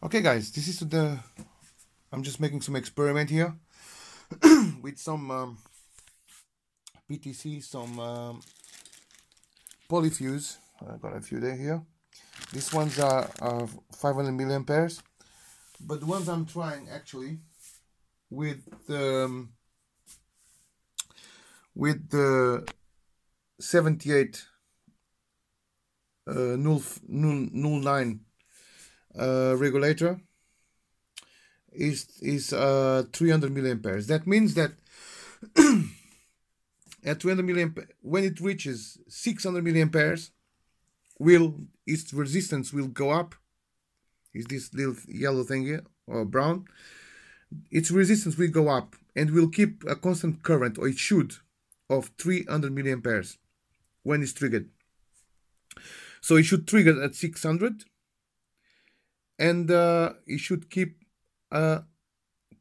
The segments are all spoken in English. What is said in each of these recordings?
Okay guys, this is the, I'm just making some experiment here with some um, PTC, some um, polyfuse, I got a few there here. These ones are, are 500 milliamperes, but the ones I'm trying actually with the, um, with the 78 uh, 0, 0, 09 uh, regulator is is uh, 300 milliamperes. That means that at 300 milliampere, when it reaches 600 milliamperes, will its resistance will go up. Is this little yellow thing here or brown? Its resistance will go up and will keep a constant current, or it should, of 300 milliamperes when it's triggered. So it should trigger at 600 and uh, it should keep a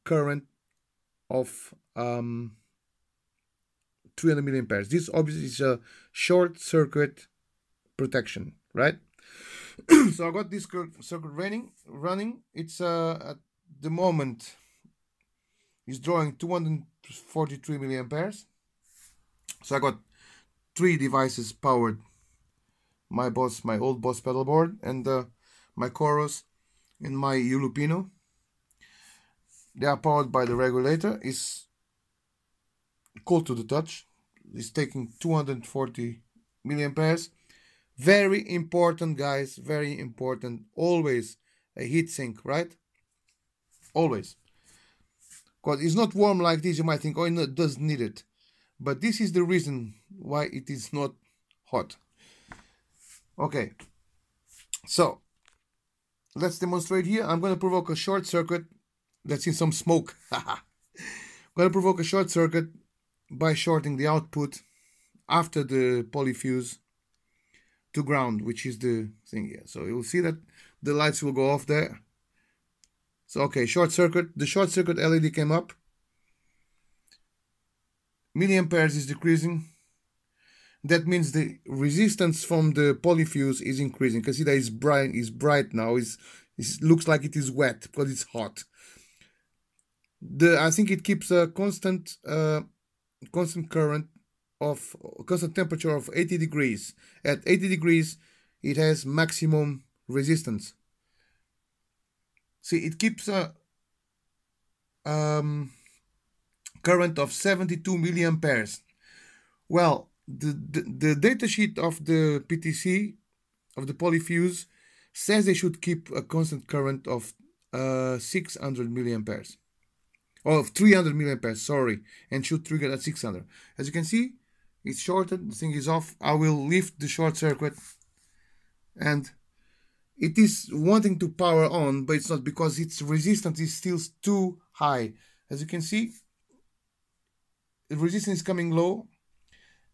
current of um, 300 milliamperes. This obviously is a short circuit protection, right? so I got this circuit running. Running. It's uh, at the moment is drawing 243 milliamperes. So I got three devices powered. My boss, my old boss pedal board, and uh, my chorus in my Ulupino. They are powered by the regulator. It's cold to the touch. It's taking 240 milliamperes. Very important, guys. Very important. Always a heatsink, right? Always. Because it's not warm like this. You might think, oh, it does need it. But this is the reason why it is not hot. Okay. So, let's demonstrate here. I'm going to provoke a short circuit. Let's see some smoke. I'm going to provoke a short circuit by shorting the output after the polyfuse to ground, which is the thing here. So you'll see that the lights will go off there. So, okay, short circuit. The short circuit LED came up. Milliamperes is decreasing that means the resistance from the polyfuse is increasing. Because see that it's bright, it's bright now. It's, it looks like it is wet because it's hot. The I think it keeps a constant uh, constant current of constant temperature of 80 degrees. At 80 degrees, it has maximum resistance. See, it keeps a um, current of 72 milliamperes. Well, the, the, the datasheet of the PTC, of the Polyfuse, says they should keep a constant current of uh, 600 milliamperes. Or of 300 milliamperes, sorry, and should trigger at 600. As you can see, it's shorted, the thing is off. I will lift the short circuit and it is wanting to power on, but it's not because its resistance is still too high. As you can see, the resistance is coming low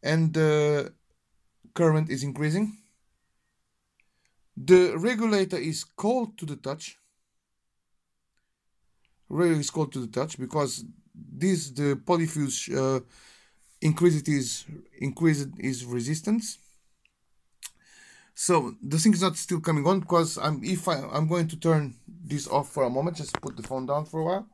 and the current is increasing. The regulator is cold to the touch. Really is cold to the touch because this the polyfuse uh, increased is increased is resistance. So the thing is not still coming on because I'm if I I'm going to turn this off for a moment. Just put the phone down for a while.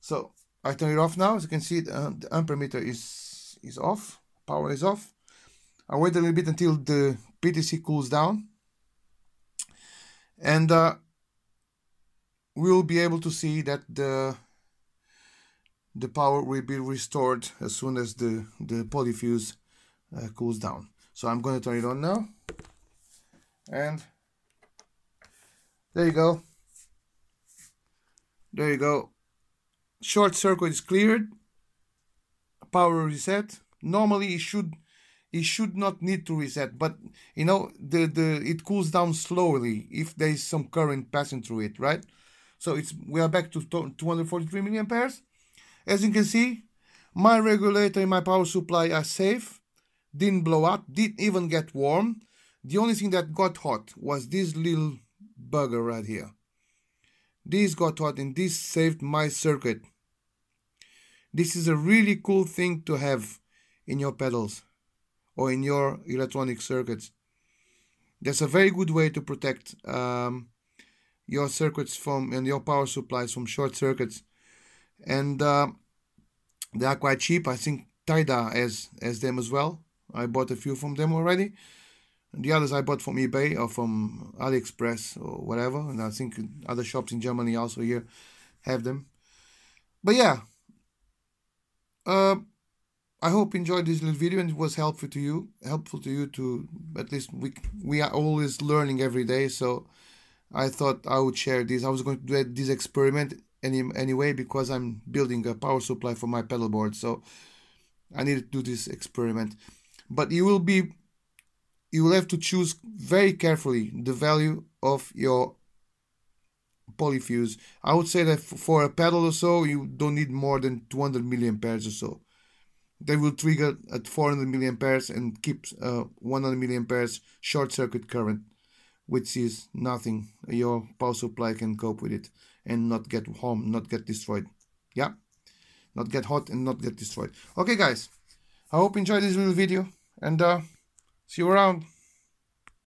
So I turn it off now. As you can see, the, the ampermeter is is off. Power is off. I wait a little bit until the PTC cools down, and uh, we'll be able to see that the the power will be restored as soon as the the polyfuse uh, cools down. So I'm going to turn it on now, and there you go. There you go short circuit is cleared power reset. Normally it should it should not need to reset but you know the the it cools down slowly if there is some current passing through it right? So it's we are back to 243 milliamperes as you can see my regulator and my power supply are safe didn't blow up didn't even get warm. The only thing that got hot was this little bugger right here. This got hot and this saved my circuit this is a really cool thing to have in your pedals or in your electronic circuits. That's a very good way to protect um, your circuits from and your power supplies from short circuits. And uh, they are quite cheap. I think Tayda has has them as well. I bought a few from them already. The others i bought from ebay or from aliexpress or whatever. And i think other shops in germany also here have them. But yeah uh, I hope you enjoyed this little video and it was helpful to you. Helpful to you to at least we we are always learning every day. So I thought I would share this. I was going to do this experiment any anyway because I'm building a power supply for my pedal board. So I need to do this experiment. But you will be you will have to choose very carefully the value of your polyfuse. I would say that for a pedal or so, you don't need more than 200 milliamperes or so. They will trigger at 400 milliamperes and keep uh, 100 milliamperes short circuit current, which is nothing. Your power supply can cope with it and not get home, not get destroyed. Yeah, not get hot and not get destroyed. Okay, guys, I hope you enjoyed this little video and uh, see you around.